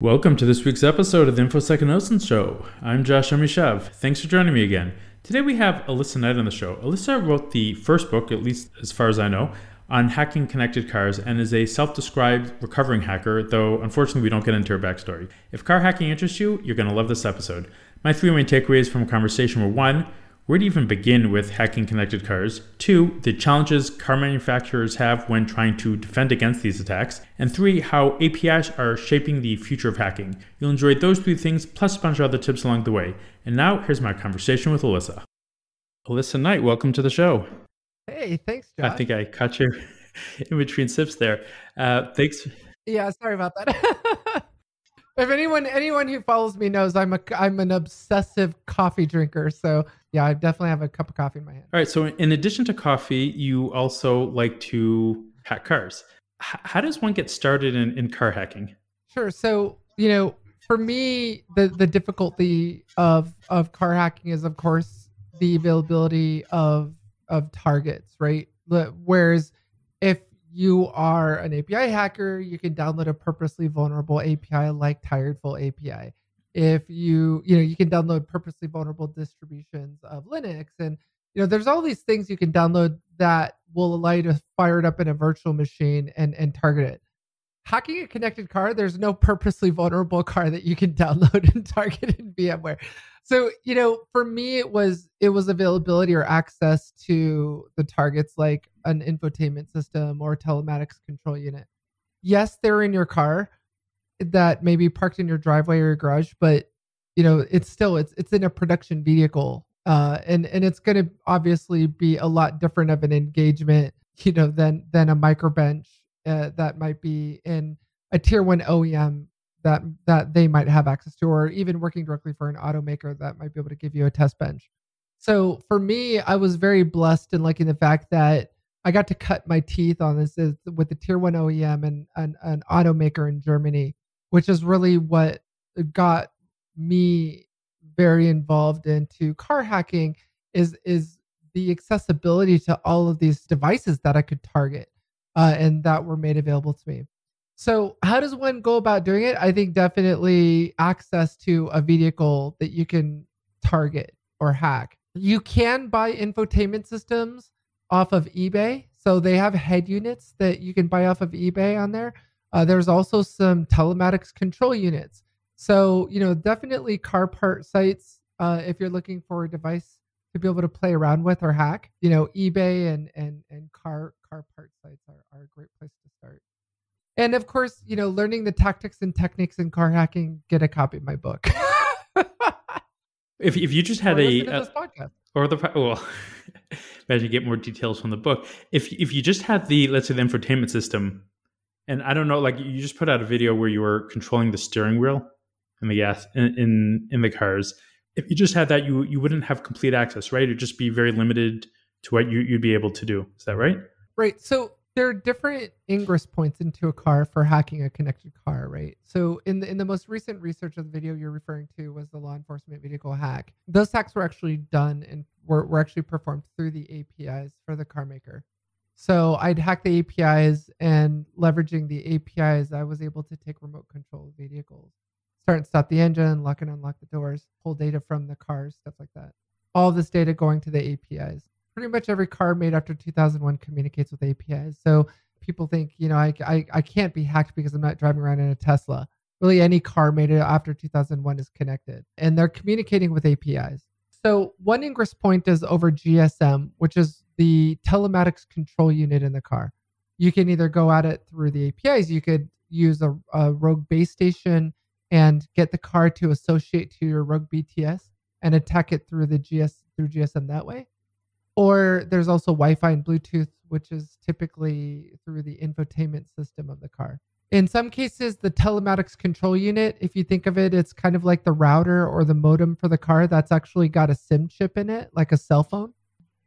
Welcome to this week's episode of the InfoSec and Show. I'm Josh Amishav. Thanks for joining me again. Today we have Alissa Knight on the show. Alissa wrote the first book, at least as far as I know, on hacking connected cars and is a self described recovering hacker, though unfortunately we don't get into her backstory. If car hacking interests you, you're going to love this episode. My three main takeaways from a conversation were one, where to even begin with hacking connected cars? Two, the challenges car manufacturers have when trying to defend against these attacks. And three, how APIs are shaping the future of hacking. You'll enjoy those three things plus a bunch of other tips along the way. And now, here's my conversation with Alissa. Alissa Knight, welcome to the show. Hey, thanks, Josh. I think I caught you in between sips there. Uh, thanks. Yeah, sorry about that. if anyone anyone who follows me knows I'm a I'm an obsessive coffee drinker, so yeah, I definitely have a cup of coffee in my hand. All right. So, in addition to coffee, you also like to hack cars. H- how does one get started in, in car hacking? Sure. So, you know, for me, the the difficulty of of car hacking is, of course, the availability of of targets, right? Whereas, if you are an API hacker, you can download a purposely vulnerable API like Tiredful API if you you know you can download purposely vulnerable distributions of linux and you know there's all these things you can download that will allow you to fire it up in a virtual machine and and target it. Hacking a connected car there's no purposely vulnerable car that you can download and target in vmware. So you know for me it was it was availability or access to the targets like an infotainment system or telematics control unit. Yes they're in your car that may be parked in your driveway or your garage, but you know, it's still it's it's in a production vehicle. Uh, and and it's going to obviously be a lot different of an engagement, you know, than than a microbench uh, that might be in a tier one OEM that that they might have access to, or even working directly for an automaker that might be able to give you a test bench. So for me, I was very blessed in liking the fact that I got to cut my teeth on this with the tier one OEM and an, an automaker in Germany which is really what got me very involved into car hacking is is the accessibility to all of these devices that I could target uh, and that were made available to me. So, how does one go about doing it? I think definitely access to a vehicle that you can target or hack. You can buy infotainment systems off of eBay. So, they have head units that you can buy off of eBay on there. Uh, there's also some telematics control units. So, you know, definitely car part sites uh, if you're looking for a device to be able to play around with or hack. You know, eBay and and and car car part sites are, are a great place to start. And of course, you know, learning the tactics and techniques in car hacking, get a copy of my book. if if you just had a uh, or the well, imagine get more details from the book. If if you just had the let's say the infotainment system and I don't know, like you just put out a video where you were controlling the steering wheel in the gas in, in, in the cars. If you just had that, you you wouldn't have complete access, right? It'd just be very limited to what you, you'd be able to do. Is that right? Right. So there are different ingress points into a car for hacking a connected car, right? So in the in the most recent research of the video you're referring to was the law enforcement vehicle hack. Those hacks were actually done and were, were actually performed through the APIs for the car maker. So I'd hack the APIs and leveraging the APIs, I was able to take remote control of vehicles, start and stop the engine, lock and unlock the doors, pull data from the cars, stuff like that. All this data going to the APIs. Pretty much every car made after 2001 communicates with APIs. So people think, you know, I, I, I can't be hacked because I'm not driving around in a Tesla. Really, any car made after 2001 is connected and they're communicating with APIs. So one ingress point is over GSM, which is the telematics control unit in the car. You can either go at it through the APIs, you could use a, a rogue base station and get the car to associate to your rogue BTS and attack it through the GS through GSM that way. Or there's also Wi-Fi and Bluetooth, which is typically through the infotainment system of the car. In some cases, the telematics control unit, if you think of it, it's kind of like the router or the modem for the car that's actually got a SIM chip in it, like a cell phone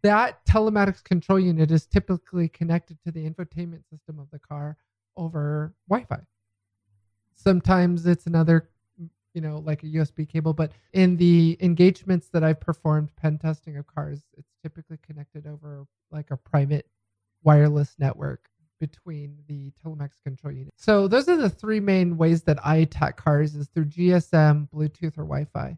that telematics control unit is typically connected to the infotainment system of the car over Wi-Fi. Sometimes it's another, you know, like a USB cable, but in the engagements that I've performed pen testing of cars, it's typically connected over like a private wireless network between the telematics control unit. So those are the three main ways that I attack cars is through GSM, Bluetooth, or Wi-Fi.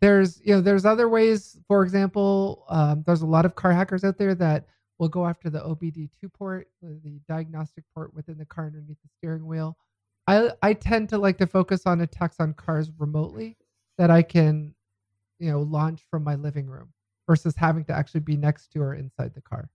There's you know there's other ways. For example, um, there's a lot of car hackers out there that will go after the OBD2 port, the diagnostic port within the car underneath the steering wheel. I I tend to like to focus on attacks on cars remotely that I can, you know, launch from my living room versus having to actually be next to or inside the car.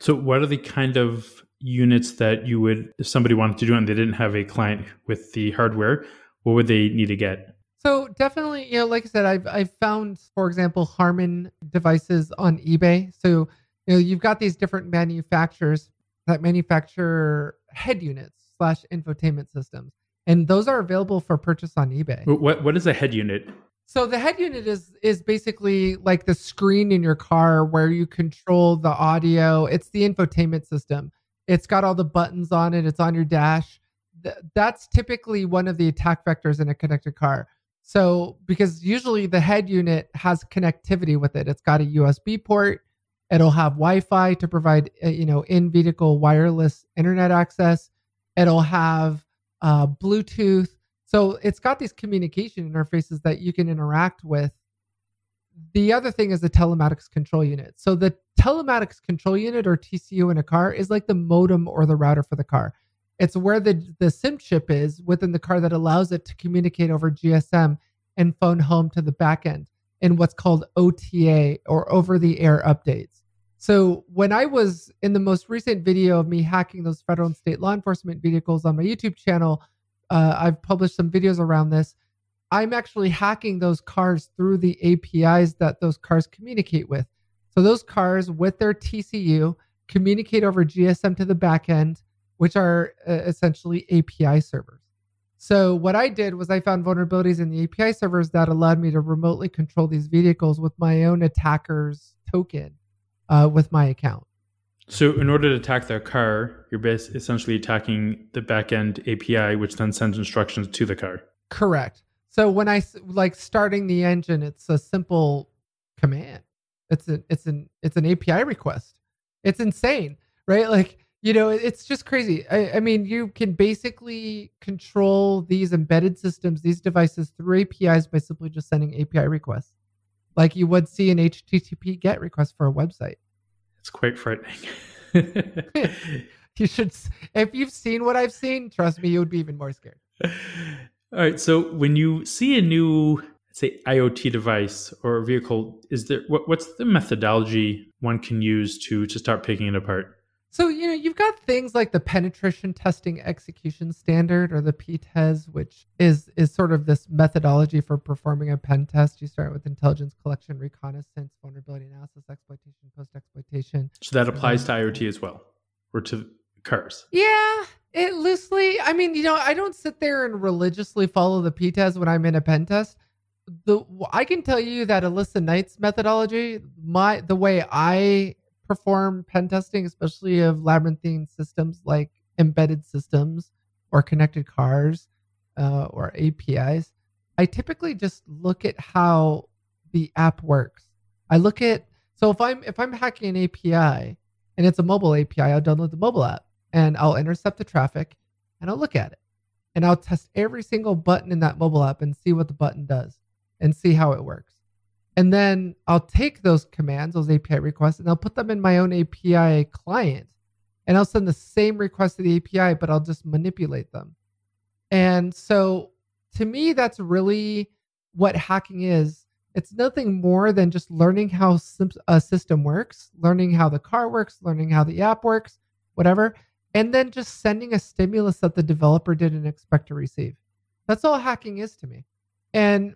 So, what are the kind of units that you would, if somebody wanted to do and they didn't have a client with the hardware, what would they need to get? So definitely, you know, like I said, I've I've found, for example, Harman devices on eBay. So you know, you've got these different manufacturers that manufacture head units slash infotainment systems, and those are available for purchase on eBay. What what is a head unit? So the head unit is is basically like the screen in your car where you control the audio. It's the infotainment system. It's got all the buttons on it. It's on your dash. Th- that's typically one of the attack vectors in a connected car. So because usually the head unit has connectivity with it. It's got a USB port. It'll have Wi-Fi to provide uh, you know in vehicle wireless internet access. It'll have uh, Bluetooth so it's got these communication interfaces that you can interact with. The other thing is the telematics control unit. So the telematics control unit or TCU in a car is like the modem or the router for the car. It's where the, the SIM chip is within the car that allows it to communicate over GSM and phone home to the backend in what's called OTA or over the air updates. So when I was in the most recent video of me hacking those federal and state law enforcement vehicles on my YouTube channel, uh, I've published some videos around this. I'm actually hacking those cars through the APIs that those cars communicate with. So those cars with their TCU communicate over GSM to the backend, which are uh, essentially API servers. So what I did was I found vulnerabilities in the API servers that allowed me to remotely control these vehicles with my own attacker's token uh, with my account. So, in order to attack their car, you're basically essentially attacking the backend API, which then sends instructions to the car. Correct. So when I like starting the engine, it's a simple command. It's an it's an it's an API request. It's insane, right? Like you know, it's just crazy. I, I mean, you can basically control these embedded systems, these devices through APIs by simply just sending API requests, like you would see an HTTP GET request for a website. It's quite frightening. you should, if you've seen what I've seen, trust me, you would be even more scared. All right. So when you see a new, say, IoT device or vehicle, is there what, what's the methodology one can use to to start picking it apart? So, you know, you've got things like the penetration testing execution standard or the PTES, which is is sort of this methodology for performing a pen test. You start with intelligence collection, reconnaissance, vulnerability analysis, exploitation, post exploitation. So that applies to IoT as well, or to cars. Yeah, it loosely. I mean, you know, I don't sit there and religiously follow the PTES when I'm in a pen test. The I can tell you that Alissa Knight's methodology, my the way I perform pen testing, especially of labyrinthine systems like embedded systems or connected cars uh, or APIs, I typically just look at how the app works. I look at so if I'm if I'm hacking an API and it's a mobile API, I'll download the mobile app and I'll intercept the traffic and I'll look at it. And I'll test every single button in that mobile app and see what the button does and see how it works. And then I'll take those commands, those API requests, and I'll put them in my own API client. And I'll send the same request to the API, but I'll just manipulate them. And so to me, that's really what hacking is. It's nothing more than just learning how a system works, learning how the car works, learning how the app works, whatever, and then just sending a stimulus that the developer didn't expect to receive. That's all hacking is to me. And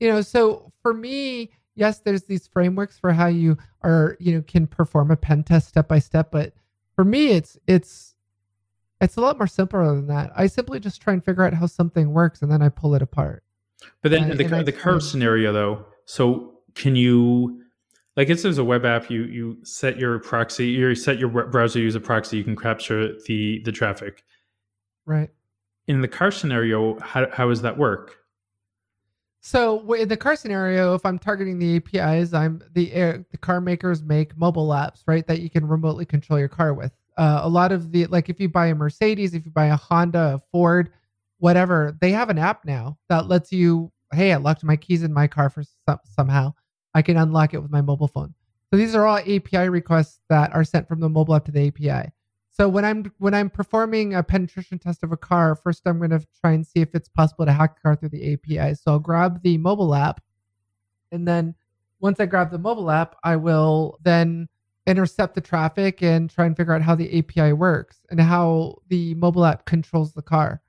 you know, so for me, yes, there's these frameworks for how you are, you know, can perform a pen test step by step, but for me, it's it's it's a lot more simpler than that. I simply just try and figure out how something works, and then I pull it apart. But then and, the and the curve scenario, though, so can you? Like if there's a web app, you you set your proxy, you set your browser use a proxy, you can capture the the traffic. Right. In the car scenario, how how does that work? So in the car scenario, if I'm targeting the APIs, I'm the air, the car makers make mobile apps, right? That you can remotely control your car with. uh, a lot of the like if you buy a Mercedes, if you buy a Honda, a Ford, whatever, they have an app now that lets you, hey, I locked my keys in my car for some, somehow. I can unlock it with my mobile phone. So these are all API requests that are sent from the mobile app to the API. So when I'm when I'm performing a penetration test of a car, first I'm going to try and see if it's possible to hack a car through the API. So I'll grab the mobile app, and then once I grab the mobile app, I will then intercept the traffic and try and figure out how the API works and how the mobile app controls the car.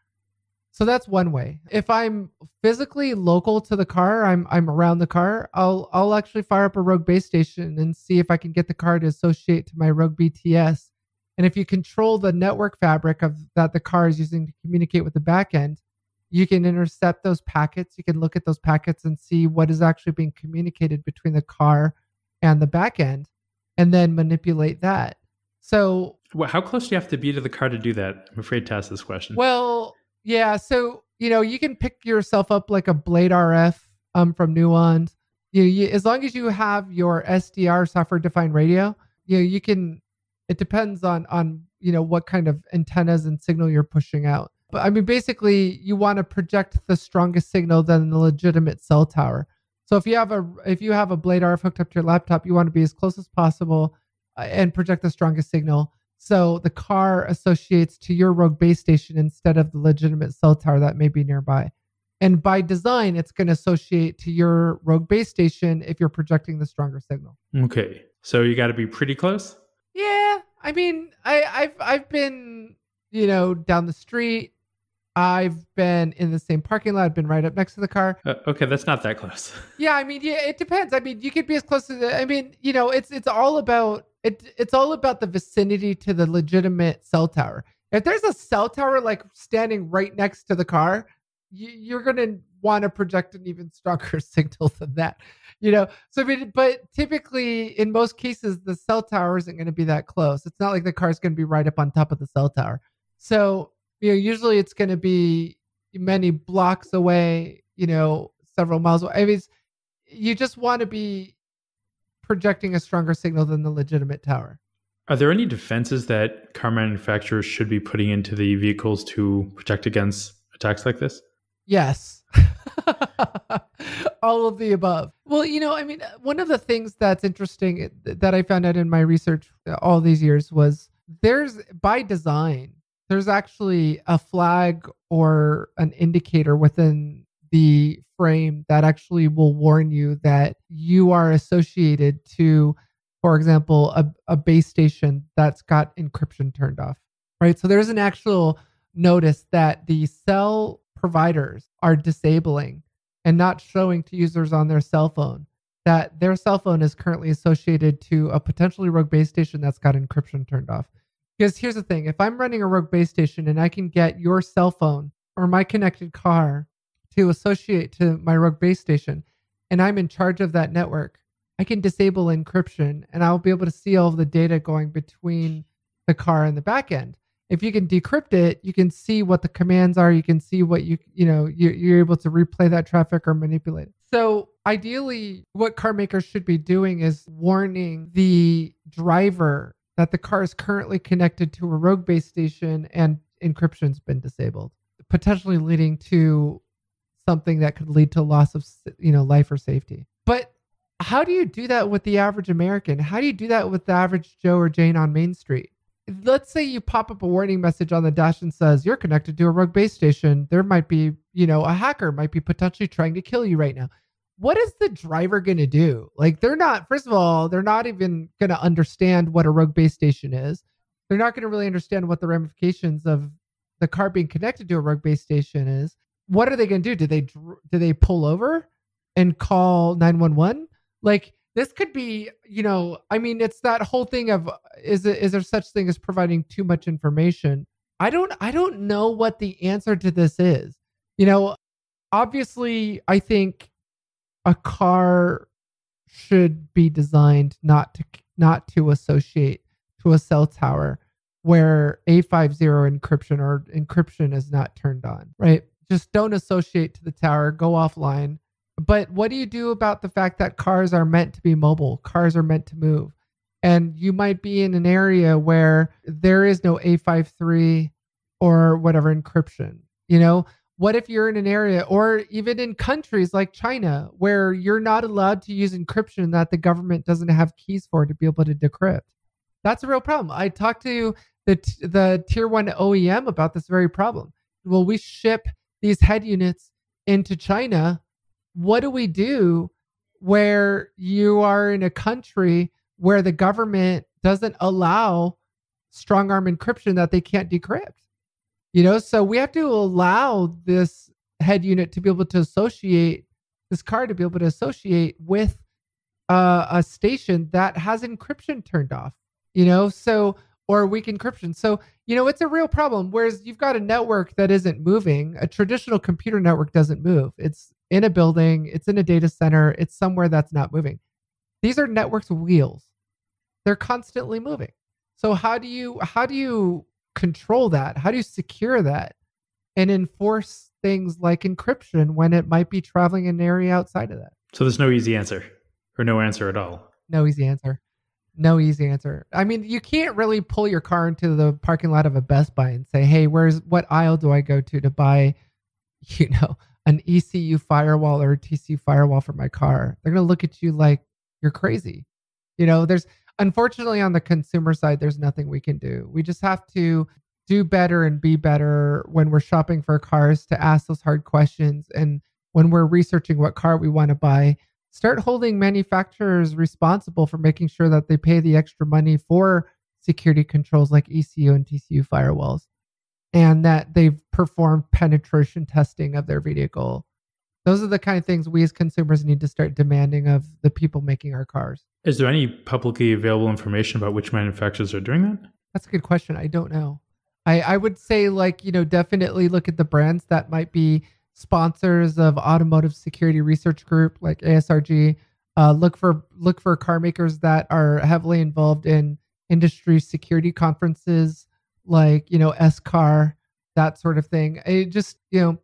So that's one way. If I'm physically local to the car, I'm I'm around the car, I'll I'll actually fire up a Rogue base station and see if I can get the car to associate to my Rogue BTS. And if you control the network fabric of that the car is using to communicate with the backend, you can intercept those packets. You can look at those packets and see what is actually being communicated between the car and the backend, and then manipulate that. So, well, how close do you have to be to the car to do that? I'm afraid to ask this question. Well, yeah, so you know, you can pick yourself up like a BladeRF um, from Nuand. You, you, as long as you have your SDR software defined radio, you know, you can. It depends on on you know what kind of antennas and signal you're pushing out. But I mean, basically, you want to project the strongest signal than the legitimate cell tower. So if you have a if you have a BladeRF hooked up to your laptop, you want to be as close as possible uh, and project the strongest signal. So the car associates to your rogue base station instead of the legitimate cell tower that may be nearby. And by design, it's going to associate to your rogue base station if you're projecting the stronger signal. Okay. So you got to be pretty close? Yeah. I mean, I, I've I've been, you know, down the street. I've been in the same parking lot. I've been right up next to the car. Uh, okay, that's not that close. yeah, I mean, yeah, it depends. I mean, you could be as close to the. I mean, you know, it's it's all about it, it's all about the vicinity to the legitimate cell tower. If there's a cell tower like standing right next to the car, you're going to want to project an even stronger signal than that, you know. So, mean, but typically, in most cases, the cell tower isn't going to be that close. It's not like the car's going to be right up on top of the cell tower. So, you know, usually it's going to be many blocks away, you know, several miles away. I mean, you just want to be projecting a stronger signal than the legitimate tower. Are there any defenses that car manufacturers should be putting into the vehicles to protect against attacks like this? Yes. All of the above. Well, you know, I mean, uh, one of the things that's interesting that I found out in my research uh, all these years was there's by design, there's actually a flag or an indicator within the frame that actually will warn you that you are associated to, for example, a, a base station that's got encryption turned off, right? So there's an actual notice that the cell providers are disabling and not showing to users on their cell phone that their cell phone is currently associated to a potentially rogue base station that's got encryption turned off. Because here's the thing if I'm running a rogue base station and I can get your cell phone or my connected car to associate to my Rogue base station, and I'm in charge of that network, I can disable encryption and I'll be able to see all the data going between the car and the backend. If you can decrypt it, you can see what the commands are. You can see what you you know you're, you're able to replay that traffic or manipulate it. So ideally, what car makers should be doing is warning the driver that the car is currently connected to a rogue base station and encryption's been disabled, potentially leading to something that could lead to loss of you know life or safety. But how do you do that with the average American? How do you do that with the average Joe or Jane on Main Street? Let's say you pop up a warning message on the dash and says you're connected to a rogue base station. There might be, you know, a hacker might be potentially trying to kill you right now. What is the driver going to do? Like they're not first of all, they're not even going to understand what a rogue base station is. They're not going to really understand what the ramifications of the car being connected to a rogue base station is what are they going to do? Do they do they pull over and call 911? Like this could be, you know, I mean, it's that whole thing of is it is there such thing as providing too much information? I don't I don't know what the answer to this is. You know, obviously I think a car should be designed not to not to associate to a cell tower where A50 encryption or encryption is not turned on, right? just don't associate to the tower, go offline. But what do you do about the fact that cars are meant to be mobile? Cars are meant to move. and you might be in an area where there is no A53 or whatever encryption. You know, what if you're in an area or even in countries like China where you're not allowed to use encryption that the government doesn't have keys for to be able to decrypt? That's a real problem. I talked to the the tier 1 OEM about this very problem. Well, we ship these head units into China. What do we do where you are in a country where the government doesn't allow strong arm encryption that they can't decrypt? You know, so we have to allow this head unit to be able to associate this car to be able to associate with uh, a station that has encryption turned off. You know, so or weak encryption. So you know, it's a real problem. Whereas you've got a network that isn't moving, a traditional computer network doesn't move. It's in a building, it's in a data center, it's somewhere that's not moving. These are networks wheels. They're constantly moving. So how do you how do you control that? How do you secure that and enforce things like encryption when it might be traveling in an area outside of that? So there's no easy answer or no answer at all. No easy answer. No easy answer. I mean, you can't really pull your car into the parking lot of a Best Buy and say, "Hey, where's what aisle do I go to to buy, you know, an ECU firewall or a TCU firewall for my car?" They're going to look at you like you're crazy. You know, there's unfortunately on the consumer side there's nothing we can do. We just have to do better and be better when we're shopping for cars to ask those hard questions and when we're researching what car we want to buy start holding manufacturers responsible for making sure that they pay the extra money for security controls like ECU and TCU firewalls and that they've performed penetration testing of their vehicle. Those are the kind of things we as consumers need to start demanding of the people making our cars. Is there any publicly available information about which manufacturers are doing that? That's a good question. I don't know. I, I would say, like, you know, definitely look at the brands that might be sponsors of automotive security research group like ASRG. Uh, look for look for car makers that are heavily involved in industry security conferences like you know SCAR, that sort of thing. It just you know,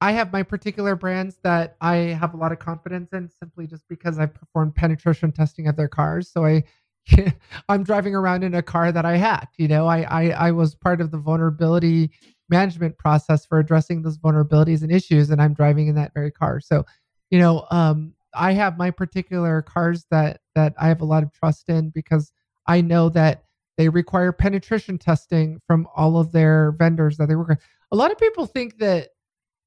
I have my particular brands that I have a lot of confidence in simply just because I've performed penetration testing of their cars. So I I'm driving around in a car that I hacked. You know, I, I I was part of the vulnerability management process for addressing those vulnerabilities and issues and i'm driving in that very car so you know um, i have my particular cars that that i have a lot of trust in because i know that they require penetration testing from all of their vendors that they work with a lot of people think that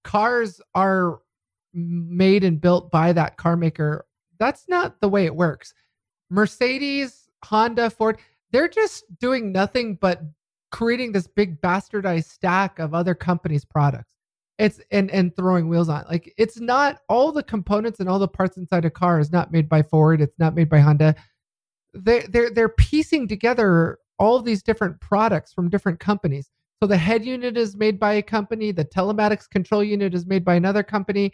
cars are made and built by that car maker that's not the way it works mercedes honda ford they're just doing nothing but creating this big bastardized stack of other companies' products. It's and and throwing wheels on. Like it's not all the components and all the parts inside a car is not made by Ford. It's not made by Honda. They they're they're piecing together all of these different products from different companies. So the head unit is made by a company, the telematics control unit is made by another company.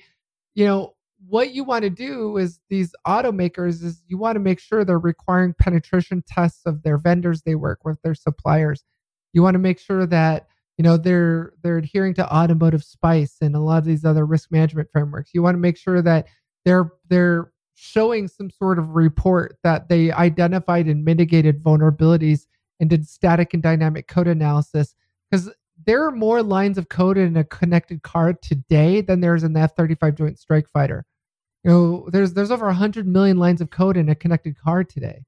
You know, what you want to do is these automakers is you want to make sure they're requiring penetration tests of their vendors they work with, their suppliers. You want to make sure that you know they're they're adhering to automotive spice and a lot of these other risk management frameworks. You want to make sure that they're they're showing some sort of report that they identified and mitigated vulnerabilities and did static and dynamic code analysis because there are more lines of code in a connected car today than there's in the F-35 Joint Strike Fighter. You know, there's there's over 100 million lines of code in a connected car today.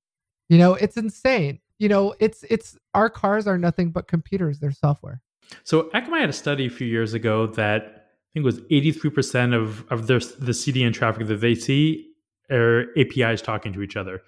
You know, it's insane you know, it's it's our cars are nothing but computers. They're software. So Akamai had a study a few years ago that I think was 83% of of their the CDN traffic that they see are APIs talking to each other.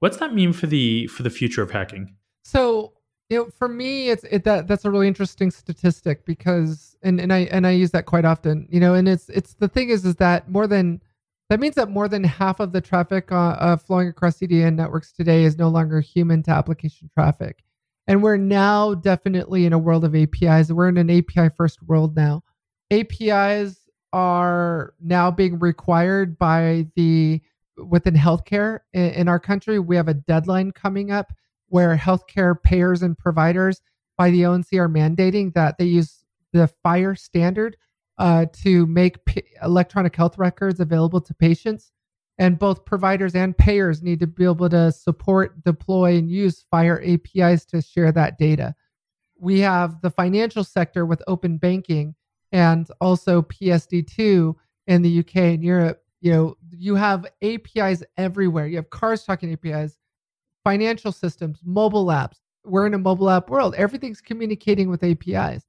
What's that mean for the for the future of hacking? So you know, for me, it's it, that that's a really interesting statistic because and and I and I use that quite often. You know, and it's it's the thing is is that more than that means that more than half of the traffic uh, uh, flowing across CDN networks today is no longer human to application traffic. And we're now definitely in a world of APIs. We're in an API first world now. APIs are now being required by the within healthcare in, in our country. We have a deadline coming up where healthcare payers and providers by the ONC are mandating that they use the FHIR standard uh, to make p- electronic health records available to patients. And both providers and payers need to be able to support, deploy, and use FHIR APIs to share that data. We have the financial sector with open banking and also PSD2 in the UK and Europe. You know, you have APIs everywhere. You have cars talking APIs, financial systems, mobile apps. We're in a mobile app world. Everything's communicating with APIs.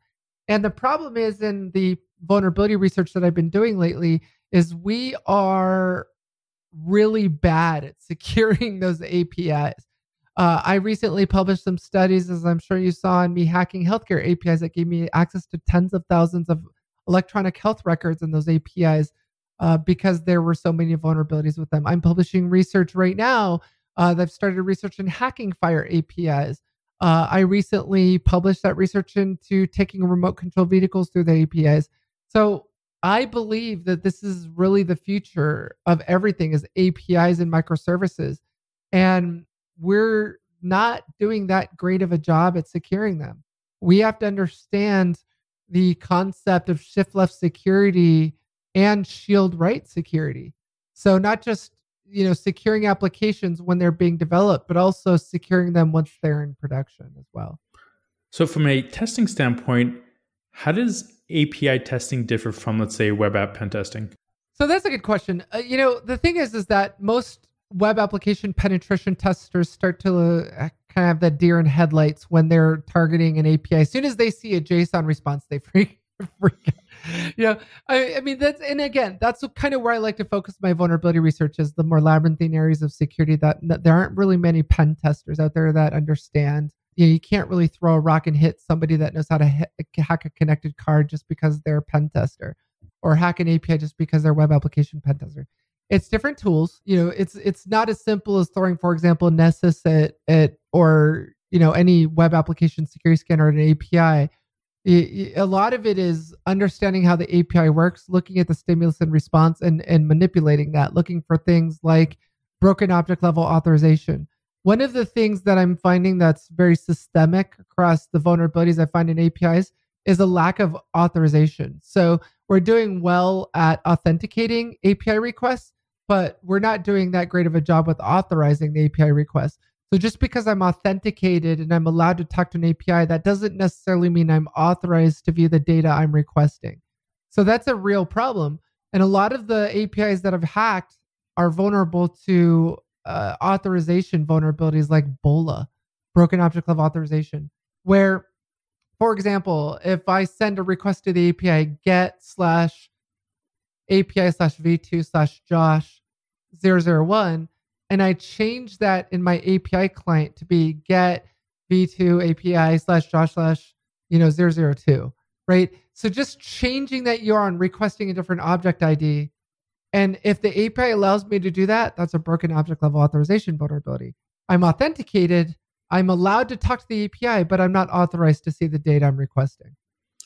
And the problem is in the vulnerability research that I've been doing lately is we are really bad at securing those APIs. Uh, I recently published some studies, as I'm sure you saw, in me hacking healthcare APIs that gave me access to tens of thousands of electronic health records in those APIs uh, because there were so many vulnerabilities with them. I'm publishing research right now uh, I've started research in hacking FHIR APIs. Uh, I recently published that research into taking remote control vehicles through the APIs. So I believe that this is really the future of everything is APIs and microservices. And we're not doing that great of a job at securing them. We have to understand the concept of shift left security and shield right security. So not just you know securing applications when they're being developed, but also securing them once they're in production as well. So from a testing standpoint, how does API testing differ from, let's say, web app pen testing? So that's a good question. Uh, you know, the thing is, is that most web application penetration testers start to uh, kind of have that deer in headlights when they're targeting an API. As soon as they see a JSON response, they freak, freak out. Know, I, I, mean, that's, and again, that's kind of where I like to focus my vulnerability research is the more labyrinthine areas of security that, that there aren't really many pen testers out there that understand you know, you can't really throw a rock and hit somebody that knows how to hit, hack a connected card just because they're a pen tester or hack an API just because they're a web application pen tester. It's different tools. You know, it's it's not as simple as throwing, for example, Nessus at, at or you know any web application security scanner at an API. A lot of it is understanding how the API works, looking at the stimulus and response, and and manipulating that, looking for things like broken object level authorization one of the things that I'm finding that's very systemic across the vulnerabilities I find in APIs is a lack of authorization. So we're doing well at authenticating API requests, but we're not doing that great of a job with authorizing the API requests. So just because I'm authenticated and I'm allowed to talk to an API, that doesn't necessarily mean I'm authorized to view the data I'm requesting. So that's a real problem. And a lot of the APIs that I've hacked are vulnerable to uh, authorization vulnerabilities like BOLA, broken object level authorization, where, for example, if I send a request to the API get slash API slash v2 slash Josh 001, and I change that in my API client to be get v2 API slash Josh slash you know 002, right? So just changing that URL and requesting a different object ID and if the API allows me to do that, that's a broken object level authorization vulnerability. I'm authenticated. I'm allowed to talk to the API, but I'm not authorized to see the data I'm requesting.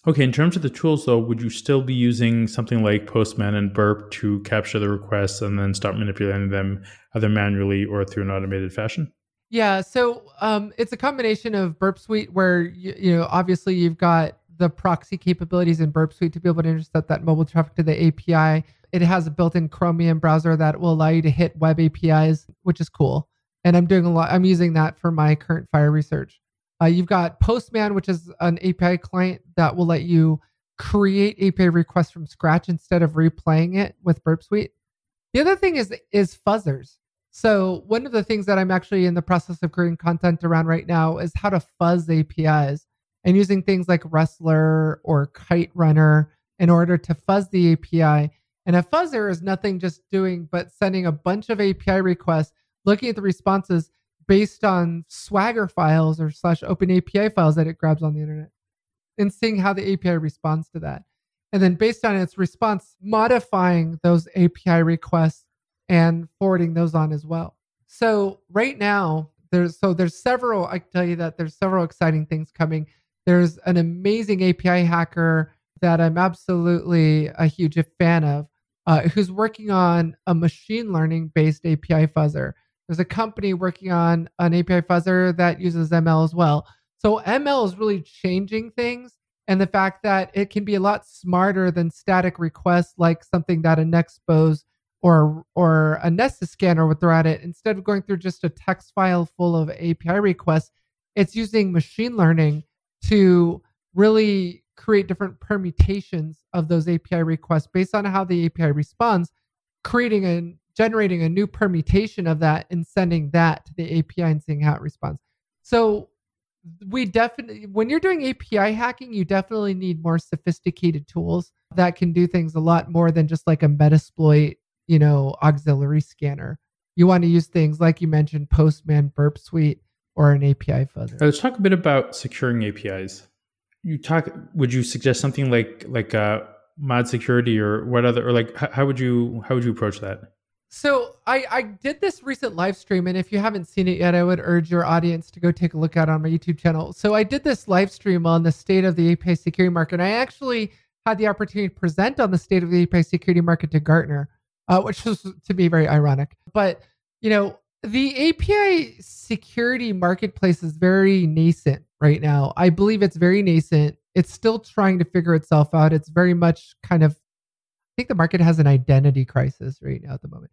Okay, in terms of the tools though, would you still be using something like Postman and Burp to capture the requests and then start manipulating them either manually or through an automated fashion? Yeah, so um, it's a combination of Burp Suite where you, you know obviously you've got the proxy capabilities in Burp Suite to be able to intercept that mobile traffic to the API it has a built-in Chromium browser that will allow you to hit web APIs, which is cool. And I'm doing a lot. I'm using that for my current FHIR research. Uh, you've got Postman, which is an API client that will let you create API requests from scratch instead of replaying it with Burp Suite. The other thing is is fuzzers. So one of the things that I'm actually in the process of creating content around right now is how to fuzz APIs and using things like RESTler or Kiterunner in order to fuzz the API and a fuzzer is nothing just doing but sending a bunch of API requests, looking at the responses based on Swagger files or slash open API files that it grabs on the internet and seeing how the API responds to that. And then based on its response, modifying those API requests and forwarding those on as well. So right now, there's so there's several, I can tell you that there's several exciting things coming. There's an amazing API hacker that I'm absolutely a huge fan of uh, who's working on a machine learning based API fuzzer. There's a company working on an API fuzzer that uses ML as well. So ML is really changing things. And the fact that it can be a lot smarter than static requests, like something that a Nexpose or or a Nessus scanner would throw at it, instead of going through just a text file full of API requests, it's using machine learning to really create different permutations of those API requests based on how the API responds, creating and generating a new permutation of that and sending that to the API and seeing how it responds. So we definitely when you're doing API hacking, you definitely need more sophisticated tools that can do things a lot more than just like a Metasploit, you know, auxiliary scanner. You want to use things like you mentioned, Postman, Burp Suite, or an API fuzzer. Let's talk a bit about securing APIs. You talk. Would you suggest something like like uh, ModSecurity or what other or like how, how would you how would you approach that? So I, I did this recent live stream, and if you haven't seen it yet, I would urge your audience to go take a look at it on my YouTube channel. So I did this live stream on the state of the API security market. I actually had the opportunity to present on the state of the API security market to Gartner, uh, which was to me very ironic. But you know, the API security marketplace is very nascent right now. I believe it's very nascent. It's still trying to figure itself out. It's very much kind of I think the market has an identity crisis right now at the moment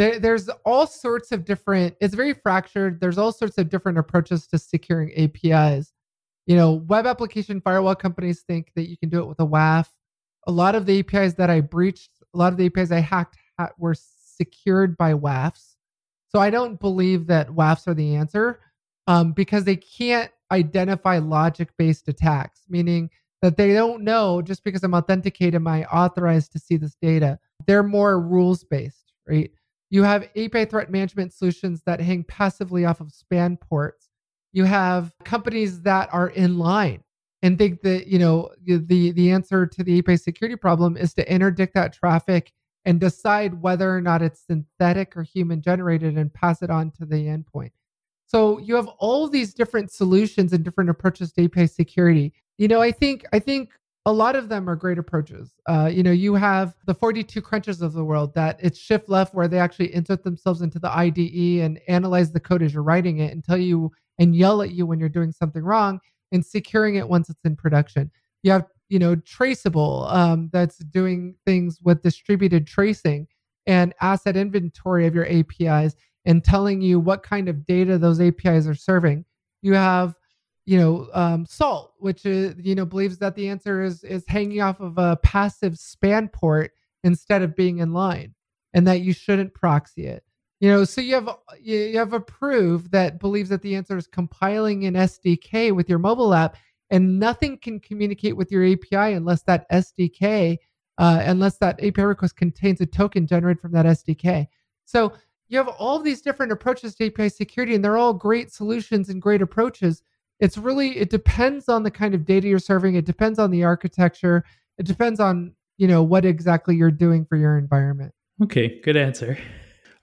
there, there's all sorts of different it's very fractured. There's all sorts of different approaches to securing apis you know web application firewall companies think that you can do it with a waf. A lot of the apis that i breached a lot of the apis i hacked were secured by wafs. So i don't believe that wafs are the answer um, because they can't identify logic based attacks meaning that they don't know just because i'm authenticated am i authorized to see this data. They're more rules based right you have API threat management solutions that hang passively off of span ports. You have companies that are in line and think that, you know, the, the answer to the API security problem is to interdict that traffic and decide whether or not it's synthetic or human generated and pass it on to the endpoint. So you have all these different solutions and different approaches to API security. You know, I think I think a lot of them are great approaches. Uh, you know, you have the 42 crunches of the world that it's shift left where they actually insert themselves into the IDE and analyze the code as you're writing it and tell you and yell at you when you're doing something wrong and securing it once it's in production. You have, you know, traceable um, that's doing things with distributed tracing and asset inventory of your APIs and telling you what kind of data those APIs are serving. You have you know um, salt which is you know believes that the answer is is hanging off of a passive span port instead of being in line and that you shouldn't proxy it. You know so you have you have Approov that believes that the answer is compiling an sdk with your mobile app and nothing can communicate with your api unless that sdk uh, unless that api request contains a token generated from that sdk so you have all these different approaches to api security and they're all great solutions and great approaches it's really it depends on the kind of data you're serving. It depends on the architecture. It depends on you know what exactly you're doing for your environment. Okay good answer.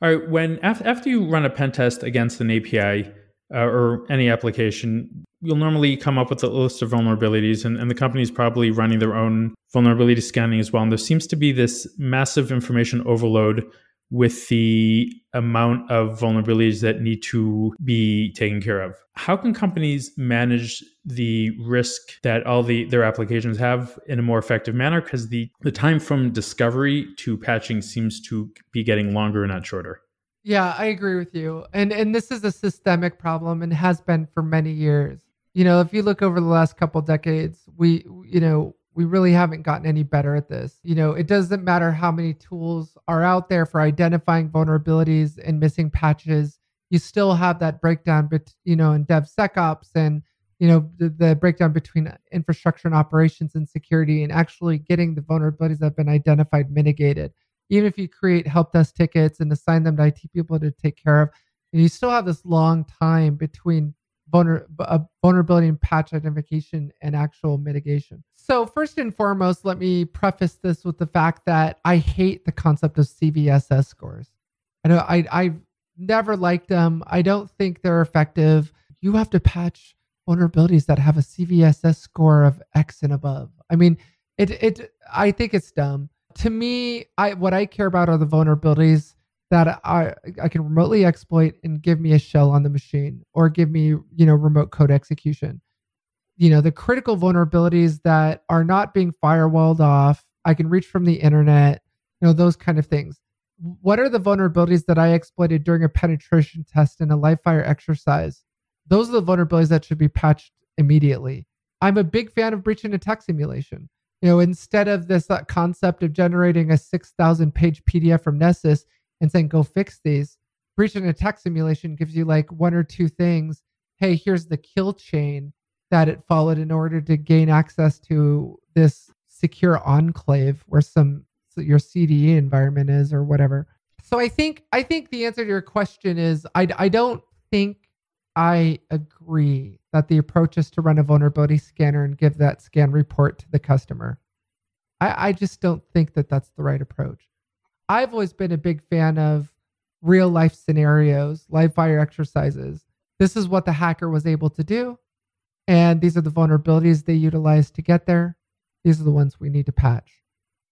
All right when after you run a pen test against an api uh, or any application you'll normally come up with a list of vulnerabilities and, and the company's probably running their own vulnerability scanning as well. And there seems to be this massive information overload with the amount of vulnerabilities that need to be taken care of. How can companies manage the risk that all the their applications have in a more effective manner because the the time from discovery to patching seems to be getting longer and not shorter. Yeah, I agree with you. And and this is a systemic problem and has been for many years. You know, if you look over the last couple decades, we you know, we really haven't gotten any better at this. You know, it doesn't matter how many tools are out there for identifying vulnerabilities and missing patches. You still have that breakdown, but you know, in DevSecOps and you know the, the, breakdown between infrastructure and operations and security, and actually getting the vulnerabilities that have been identified mitigated. Even if you create help desk tickets and assign them to IT people to take care of, you still have this long time between vulner- vulnerability and patch identification and actual mitigation. So, first and foremost, let me preface this with the fact that I hate the concept of CVSS scores. I know I, I've never liked them. I don't think they're effective. You have to patch vulnerabilities that have a CVSS score of X and above. I mean, it it I think it's dumb. To me, I what I care about are the vulnerabilities that I I can remotely exploit and give me a shell on the machine or give me you know remote code execution. You know the critical vulnerabilities that are not being firewalled off. I can reach from the internet. You know those kind of things. what are the vulnerabilities that I exploited during a penetration test in a live fire exercise? Those are the vulnerabilities that should be patched immediately. I'm a big fan of breach and attack simulation. You know, instead of this concept of generating a 6,000 page PDF from Nessus and saying, go fix these, breach and attack simulation gives you like one or two things. Hey, here's the kill chain that it followed in order to gain access to this secure enclave where some your CDE environment is or whatever. So I think I think the answer to your question is I I don't think I agree that the approach is to run a vulnerability scanner and give that scan report to the customer. I, I just don't think that that's the right approach. I've always been a big fan of real life scenarios, live fire exercises. This is what the hacker was able to do. And these are the vulnerabilities they utilized to get there. These are the ones we need to patch.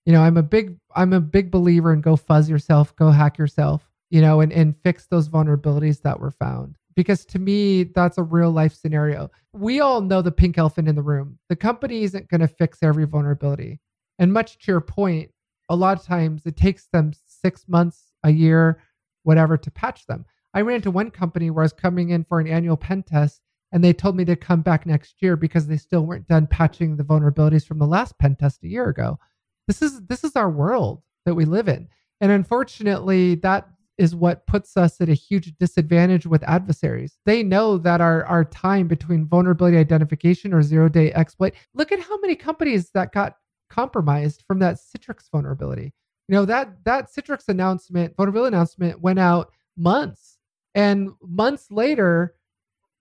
You know, I'm a big I'm a big believer in go fuzz yourself, go hack yourself, you know, and, and fix those vulnerabilities that were found. Because to me, that's a real life scenario. We all know the pink elephant in the room. The company isn't going to fix every vulnerability. And much to your point, a lot of times it takes them six months, a year, whatever to patch them. I ran into one company where I was coming in for an annual pen test and they told me to come back next year because they still weren't done patching the vulnerabilities from the last pen test a year ago. This is this is our world that we live in. And unfortunately, that is what puts us at a huge disadvantage with adversaries. They know that our, our time between vulnerability identification or zero day exploit. Look at how many companies that got compromised from that Citrix vulnerability. You know, that that Citrix announcement, vulnerability announcement went out months. And months later,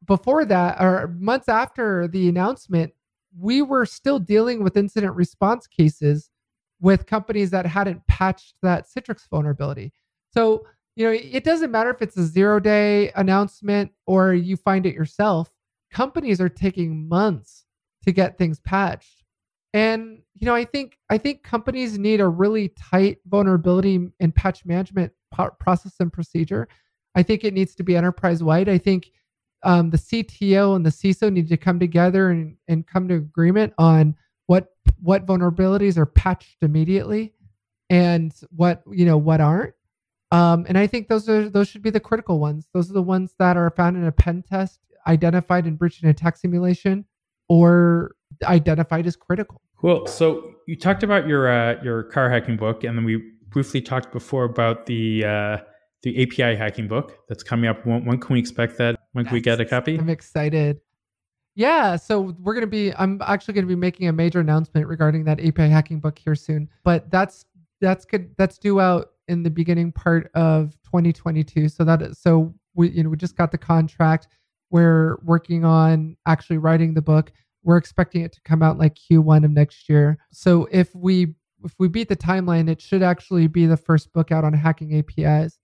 before that, or months after the announcement, we were still dealing with incident response cases with companies that hadn't patched that Citrix vulnerability. So, you know, it doesn't matter if it's a zero day announcement or you find it yourself, companies are taking months to get things patched. And, you know, I think I think companies need a really tight vulnerability and patch management process and procedure. I think it needs to be enterprise wide. I think um, the CTO and the CISO need to come together and, and come to agreement on what what vulnerabilities are patched immediately and what you know what aren't. Um, and I think those are those should be the critical ones. Those are the ones that are found in a pen test, identified in breach and attack simulation, or identified as critical. Cool. So you talked about your uh, your car hacking book, and then we briefly talked before about the uh, the API hacking book that's coming up. When, when can we expect that? When can we get a copy? I'm excited. Yeah, so we're gonna be. I'm actually gonna be making a major announcement regarding that API hacking book here soon. But that's that's good. That's due out in the beginning part of 2022. So that is, so we you know we just got the contract. We're working on actually writing the book. We're expecting it to come out like Q1 of next year. So if we if we beat the timeline, it should actually be the first book out on hacking APIs.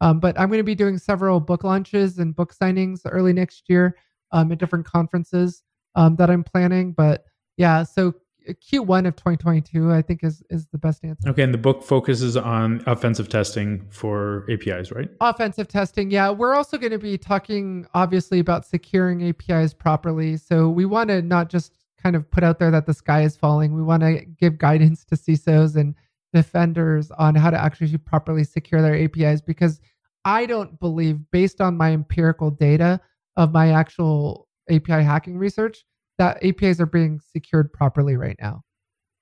Um, but I'm going to be doing several book launches and book signings early next year um, at different conferences um, that I'm planning. But yeah, so Uh, Q1 of 2022, I think is is the best answer. Okay, and the book focuses on offensive testing for APIs, right? Offensive testing, yeah. We're also going to be talking, obviously, about securing APIs properly. So we want to not just kind of put out there that the sky is falling. We want to give guidance to CISOs and defenders on how to actually properly secure their APIs because I don't believe, based on my empirical data of my actual API hacking research, that APIs are being secured properly right now.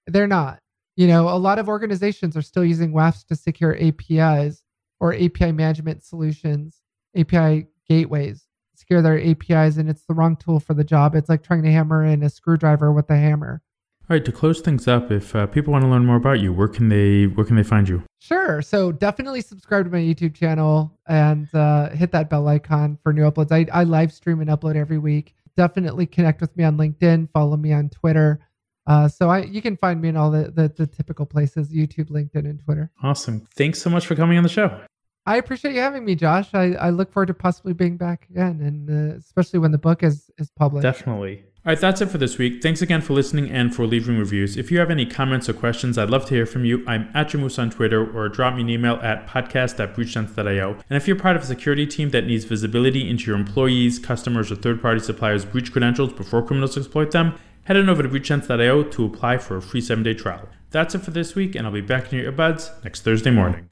They're not. You know, a lot of organizations are still using WAFs to secure APIs or API management solutions, API gateways, secure their APIs, and it's the wrong tool for the job. It's like trying to hammer in a screwdriver with a hammer. All right, to close things up, if uh, people want to learn more about you, where can they where can they find you? Sure. So definitely subscribe to my YouTube channel and uh, hit that bell icon for new uploads. I, I live stream and upload every week. Definitely connect with me on LinkedIn. Follow me on Twitter. Uh, so I you can find me in all the, the the typical places: YouTube, LinkedIn, and Twitter. Awesome. Thanks so much for coming on the show. I appreciate you having me, Josh. I, I look forward to possibly being back again, and uh, especially when the book is is published. Definitely. All right, that's it for this week. Thanks again for listening and for leaving reviews. If you have any comments or questions, I'd love to hear from you. I'm at Jamus on Twitter or drop me an email at podcast at breachsense.io. And if you're part of a security team that needs visibility into your employees, customers, or third party suppliers' breach credentials before criminals exploit them, head on over to breachsense.io to apply for a free seven day trial. That's it for this week, and I'll be back in your earbuds next Thursday morning.